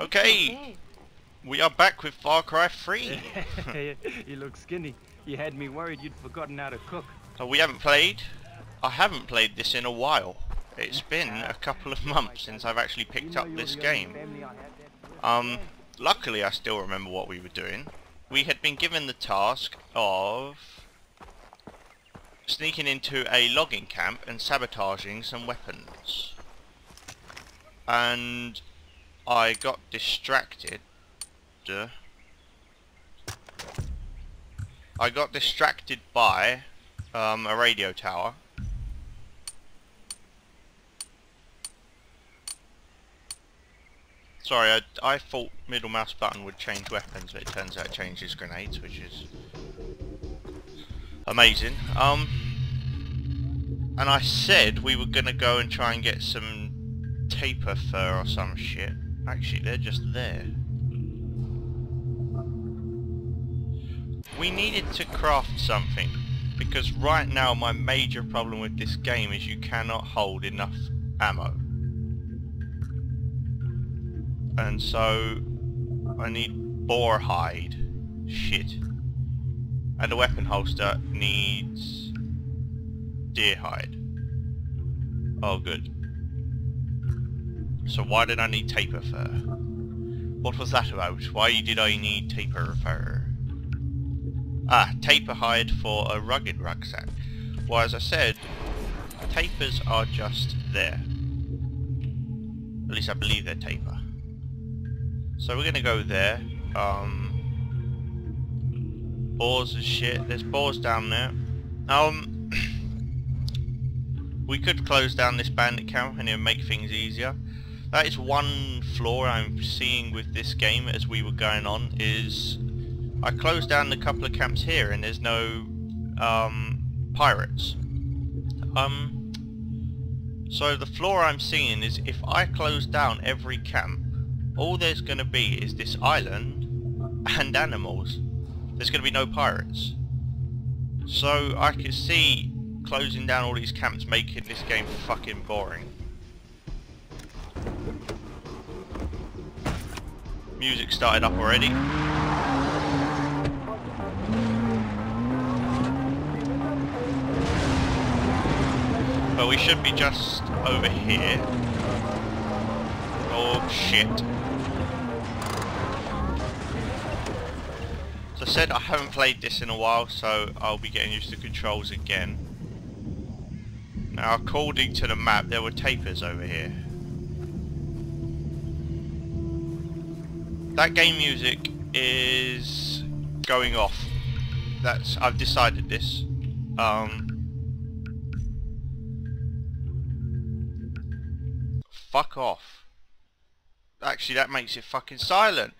Okay, we are back with Far Cry 3. you look skinny. You had me worried you'd forgotten how to cook. so we haven't played. I haven't played this in a while. It's been a couple of months since I've actually picked up this game. Um, luckily I still remember what we were doing. We had been given the task of sneaking into a logging camp and sabotaging some weapons. And I got distracted. Duh. I got distracted by um, a radio tower. Sorry, I, I thought middle mouse button would change weapons, but it turns out it changes grenades, which is amazing. Um, and I said we were gonna go and try and get some tapir fur or some shit. Actually, they're just there. We needed to craft something because right now my major problem with this game is you cannot hold enough ammo. And so I need boar hide. Shit. And the weapon holster needs deer hide. Oh good. So why did I need tapir fur? What was that about? Why did I need tapir fur? Ah, tapir hide for a rugged rucksack. Well, as I said, tapirs are just there. At least I believe they're tapir. So we're gonna go there. Um, boars and shit. There's boars down there. Um, we could close down this bandit camp and it would make things easier. That is one flaw I'm seeing with this game as we were going on is I closed down a couple of camps here and there's no um, pirates. Um, so the flaw I'm seeing is if I close down every camp, all there's going to be is this island and animals. There's going to be no pirates. So I can see closing down all these camps making this game fucking boring. Music started up already. But we should be just over here. Oh shit. As I said, I haven't played this in a while, so I'll be getting used to controls again. Now, according to the map, there were tapirs over here. That game music is going off. That's I've decided this. Um, fuck off. Actually, that makes it fucking silent.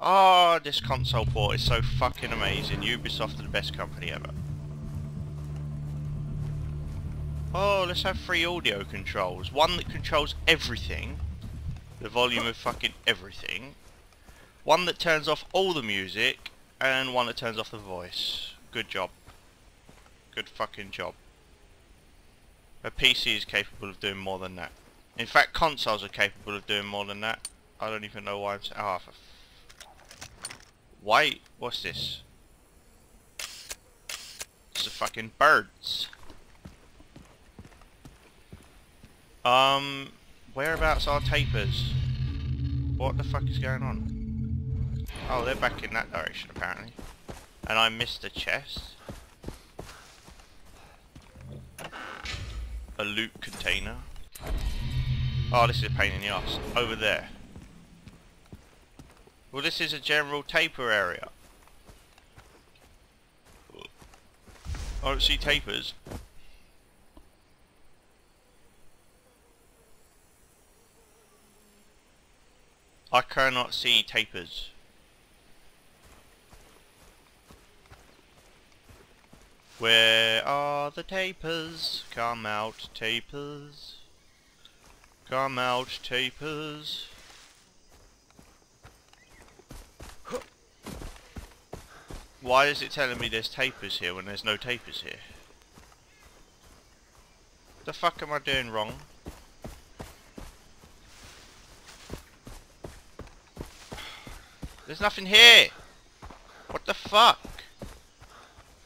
Oh, this console port is so fucking amazing. Ubisoft are the best company ever. Oh, let's have three audio controls. One that controls everything. The volume of fucking everything. One that turns off all the music. And one that turns off the voice. Good job. Good fucking job. A PC is capable of doing more than that. In fact, consoles are capable of doing more than that. I don't even know why I'm... Oh, for why? What's this? It's the fucking birds. Um, whereabouts are tapirs? What the fuck is going on? Oh, they're back in that direction apparently. And I missed a chest. A loot container. Oh, this is a pain in the ass. Over there. Well, this is a general tapir area. I don't see tapirs. I cannot see tapirs. Where are the tapirs? Come out, tapirs. Come out, tapirs. Why is it telling me there's tapirs here when there's no tapirs here? The fuck am I doing wrong? There's nothing here! What the fuck?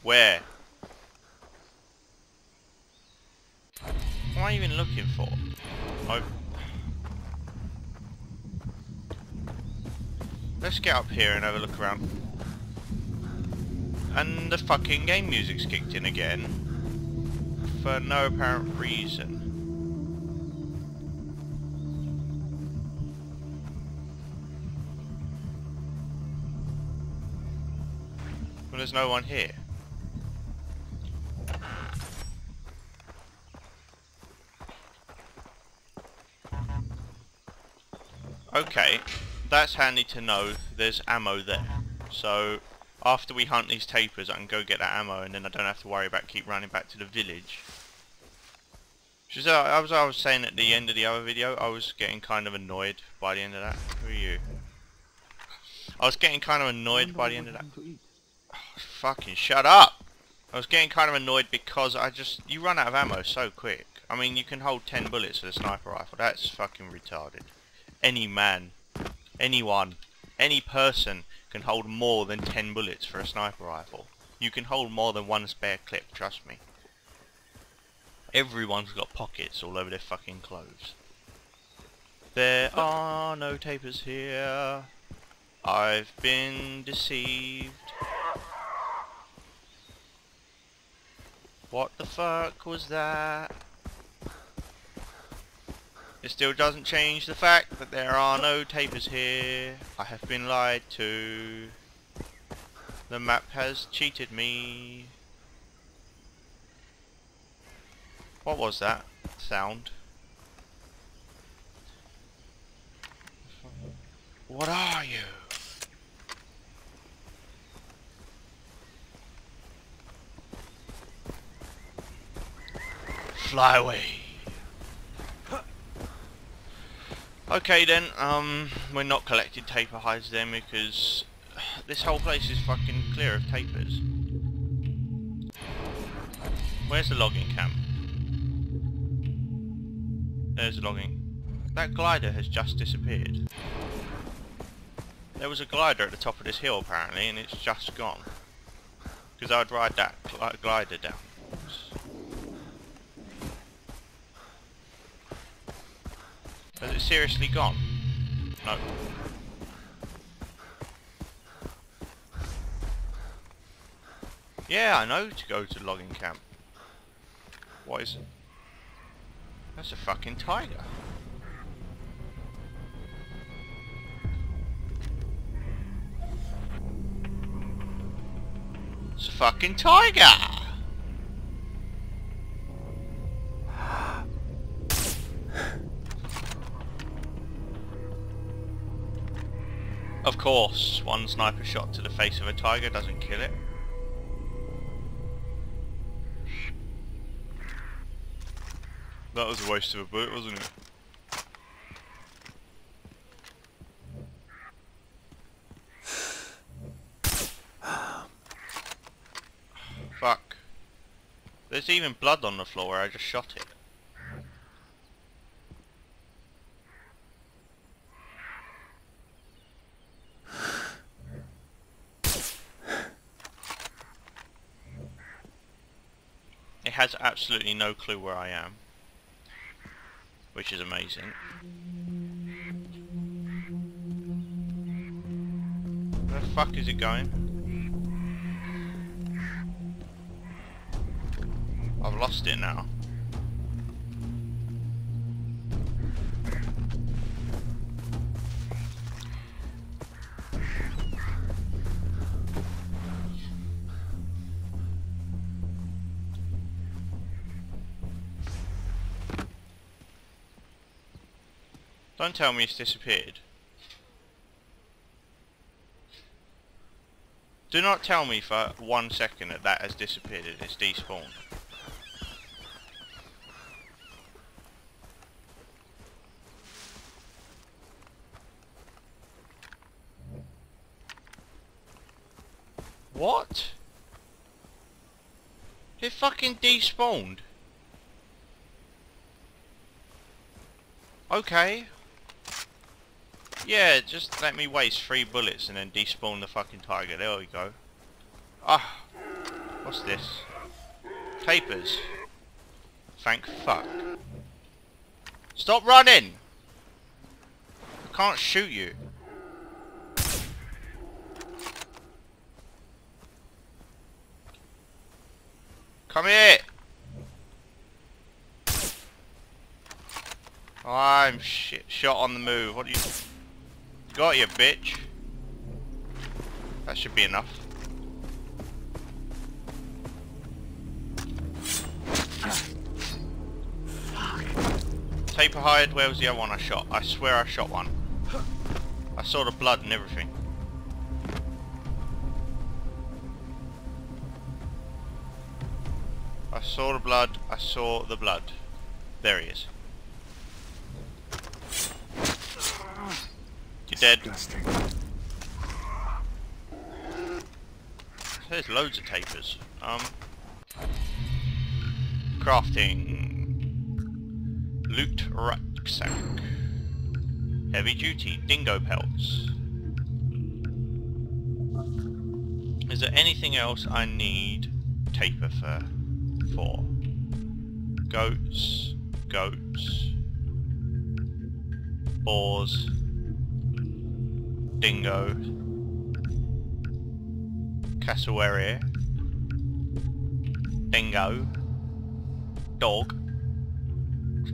Where? What am I even looking for? I... Let's get up here and have a look around. And the fucking game music's kicked in again. For no apparent reason. Well, there's no one here. Okay, that's handy to know there's ammo there. So, after we hunt these tapirs I can go get that ammo and then I don't have to worry about keep running back to the village. Which uh, I was, I was saying at the end of the other video, I was getting kind of annoyed by the end of that. Who are you? I was getting kind of annoyed by the end of that. Oh, fucking shut up! I was getting kind of annoyed because I just, you run out of ammo so quick. I mean, you can hold 10 bullets with a sniper rifle. That's fucking retarded. Any man, anyone, any person can hold more than 10 bullets for a sniper rifle. You can hold more than one spare clip, trust me. Everyone's got pockets all over their fucking clothes. There are no tapirs here. I've been deceived. What the fuck was that? It still doesn't change the fact that there are no tapirs here. I have been lied to. The map has cheated me. What was that sound? What are you? Fly away. Okay then, um, we're not collecting tapir hides then because this whole place is fucking clear of tapirs. Where's the logging camp? There's the logging. That glider has just disappeared. There was a glider at the top of this hill apparently and it's just gone. Because I'd ride that gl glider down. Has it seriously gone? No. Yeah, I know to go to logging camp. What is it? That's a fucking tiger. It's a fucking tiger! One sniper shot to the face of a tiger doesn't kill it. That was a waste of a bullet, wasn't it? Fuck. There's even blood on the floor where I just shot it. It has absolutely no clue where I am. Which is amazing. Where the fuck is it going? I've lost it now. Don't tell me it's disappeared. Do not tell me for one second that that has disappeared and it's despawned. What? It fucking despawned. Okay. Yeah, just let me waste three bullets and then despawn the fucking tiger. There we go. Ah, what's this? Tapirs. Thank fuck. Stop running! I can't shoot you. Come here! I'm shit. Shot on the move. What do you... Got you, bitch. That should be enough. Tapir hide, where was the other one I shot? I swear I shot one. I saw the blood and everything. I saw the blood, I saw the blood. There he is. Dead. There's loads of tapirs. Um, crafting. Loot rucksack. Heavy duty dingo pelts. Is there anything else I need tapir for? For goats, goats, boars, dingo, cassowary, dingo, dog.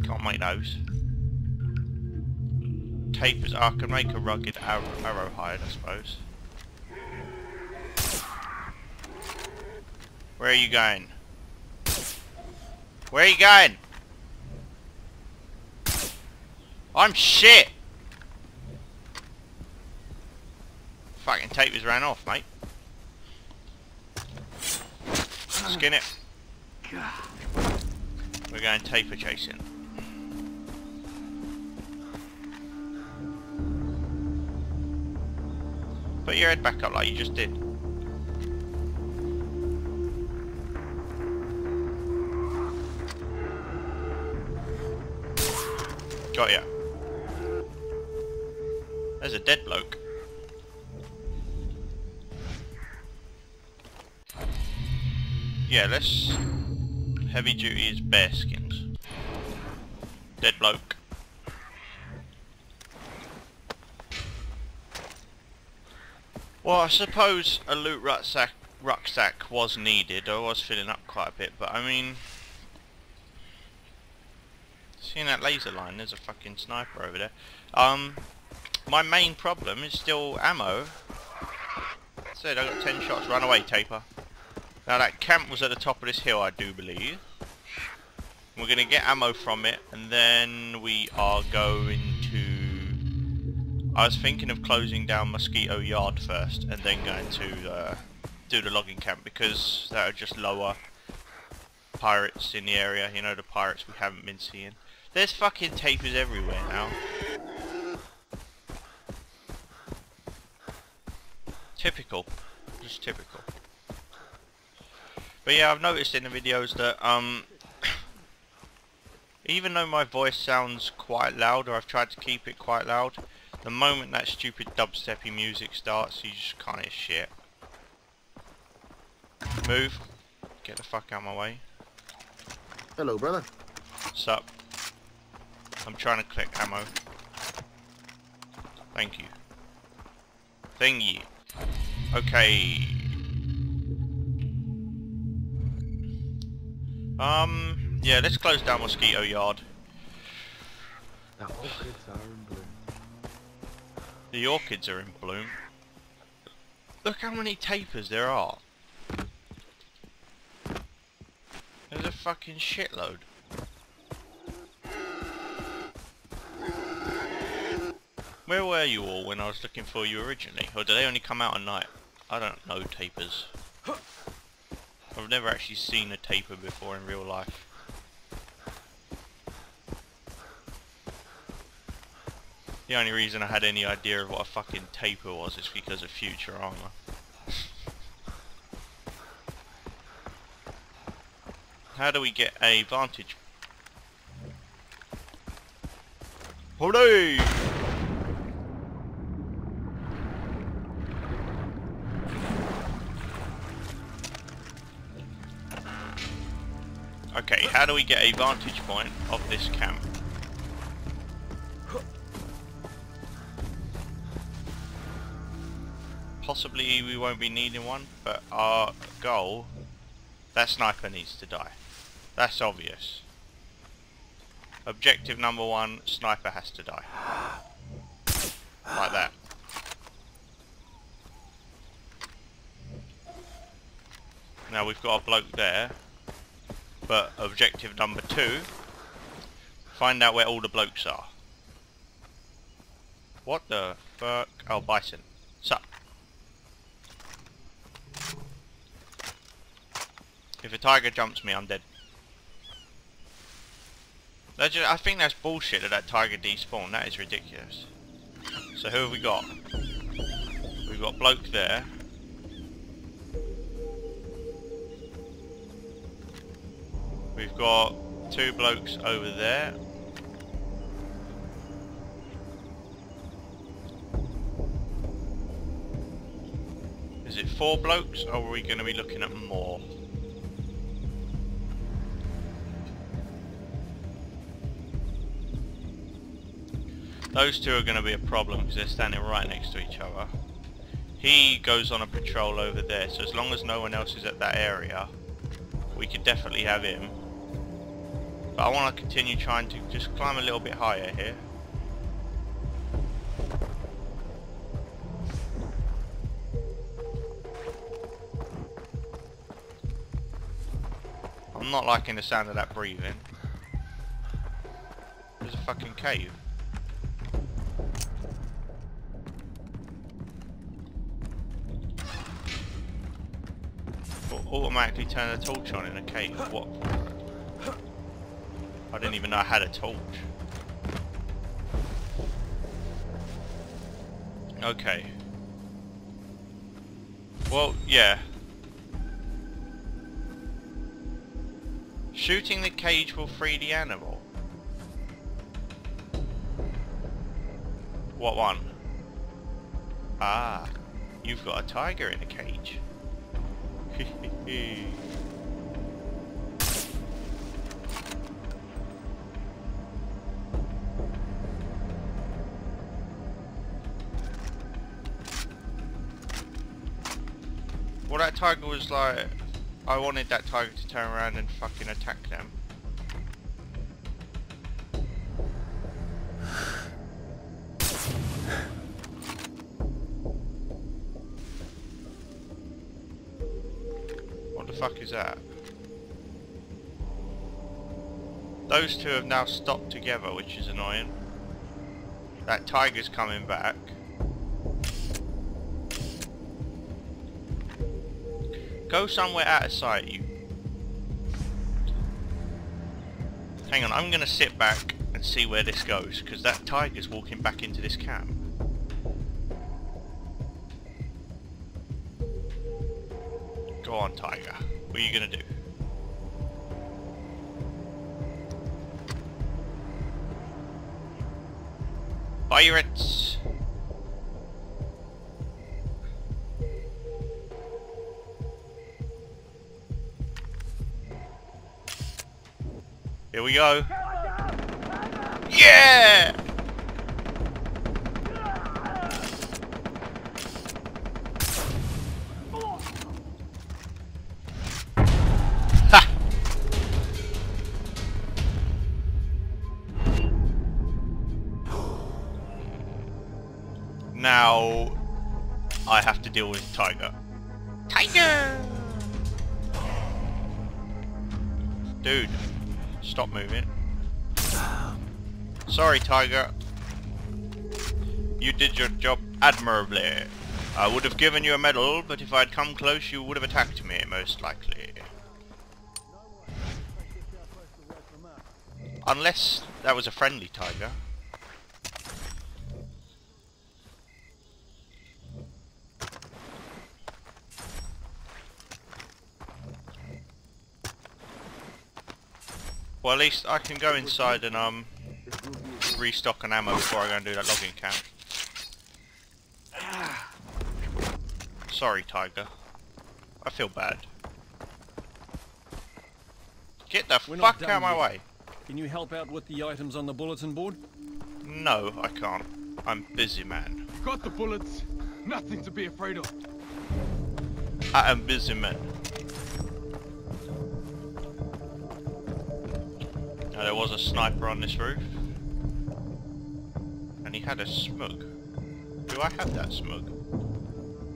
Can't make those. Tapirs. I can make a rugged arrow, arrow hide, I suppose. Where are you going? Where are you going? I'm shit! Fucking tapirs ran off, mate. Skin it. We're going tapir chasing. Put your head back up like you just did. Got ya. There's a dead bloke. Yeah, let's... Heavy duty is bear skins. Dead bloke. Well, I suppose a loot rucksack rucksack was needed. I was filling up quite a bit, but I mean, seeing that laser line, there's a fucking sniper over there. Um, my main problem is still ammo. Said I got ten shots. Run away, tapir. Now that camp was at the top of this hill, I do believe. We're gonna get ammo from it, and then we are going to I was thinking of closing down Mosquito Yard first and then going to uh, do the logging camp because that would just lower pirates in the area, you know, the pirates we haven't been seeing. There's fucking tapirs everywhere now. Typical. Just typical. But yeah, I've noticed in the videos that, um, even though my voice sounds quite loud, or I've tried to keep it quite loud, the moment that stupid dubsteppy music starts, you just can't hear shit. Move. Get the fuck out of my way. Hello, brother. Sup. I'm trying to collect ammo. Thank you. Thank you. Okay. Um, yeah, let's close down Mosquito Yard. Now, orchids are in bloom. The orchids are in bloom. Look how many tapirs there are. There's a fucking shitload. Where were you all when I was looking for you originally? Or do they only come out at night? I don't know tapirs. I've never actually seen a tapir before in real life. The only reason I had any idea of what a fucking tapir was is because of Futurama. How do we get a vantage? Hooray! How do we get a vantage point of this camp? Possibly we won't be needing one, but our goal, that sniper needs to die. That's obvious. Objective number one, sniper has to die. Like that. Now we've got a bloke there, but objective number two, find out where all the blokes are. What the fuck? Oh, bison. Sup? If a tiger jumps me, I'm dead. That's ju- I think that's bullshit that that tiger despawned. That is ridiculous. So who have we got? We've got bloke there. Got two blokes over there. Is it four blokes or are we going to be looking at more? Those two are going to be a problem because they're standing right next to each other. He goes on a patrol over there, so as long as no one else is at that area, we could definitely have him. But I want to continue trying to just climb a little bit higher here. I'm not liking the sound of that breathing. There's a fucking cave. Au- automatically turn the torch on in a cave. What? I didn't even know I had a torch. Okay. Well, yeah. Shooting the cage will free the animal. What one? Ah, you've got a tiger in a cage. tiger was like... I wanted that tiger to turn around and fucking attack them. What the fuck is that? Those two have now stopped together, which is annoying. That tiger's coming back. Go somewhere out of sight, you... Hang on, I'm gonna sit back and see where this goes, because that tiger's walking back into this camp. Go on, tiger. What are you gonna do? Pirates! We go. Yeah! Now I have to deal with Tiger. Tiger! Dude, stop moving. Sorry, Tiger. You did your job admirably. I would have given you a medal, but if I'd come close you would have attacked me, most likely. Unless that was a friendly tiger. Well, at least I can go inside and um restock an ammo before I go and do that logging camp. Sorry, Tiger. I feel bad. Get the We're fuck out of my yet. way. Can you help out with the items on the bulletin board? No, I can't. I'm busy, man. Got the bullets. Nothing to be afraid of. I am busy, man. Was a sniper on this roof. And he had a smug. Do I have that smug?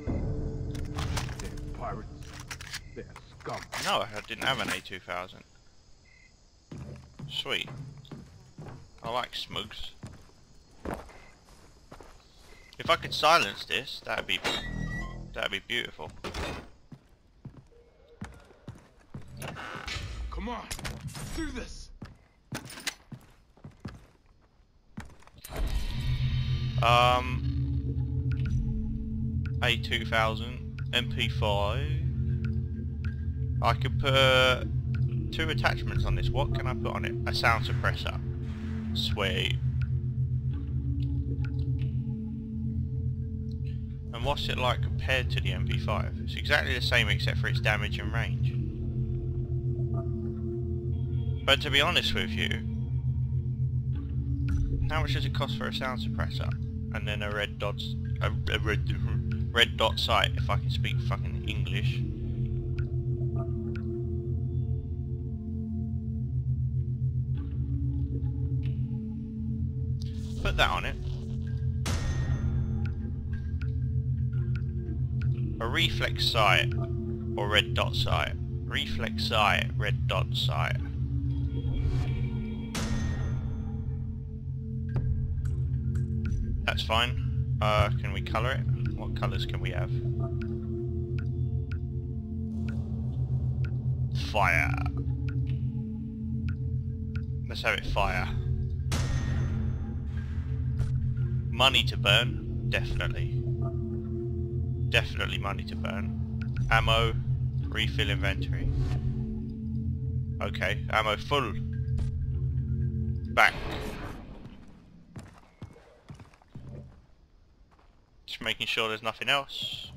They're pirates. They're scum. No, I didn't have an A2000. Sweet. I like smugs. If I could silence this, that'd be that'd be beautiful. Come on. Do this. Um, A2000 MP5. I could put two attachments on this. What can I put on it? A sound suppressor. Sweet. And what's it like compared to the MP5? It's exactly the same except for its damage and range. But to be honest with you, how much does it cost for a sound suppressor? And then a hmm. red dot, a, a red, red dot sight, if I can speak fucking English. Put that on it. A reflex sight or red dot sight. Reflex sight, red dot sight. That's fine. Uh, can we colour it? What colours can we have? Fire. Let's have it fire. Money to burn? Definitely. Definitely money to burn. Ammo, refill inventory. Okay, ammo full. Back. Making sure there's nothing else.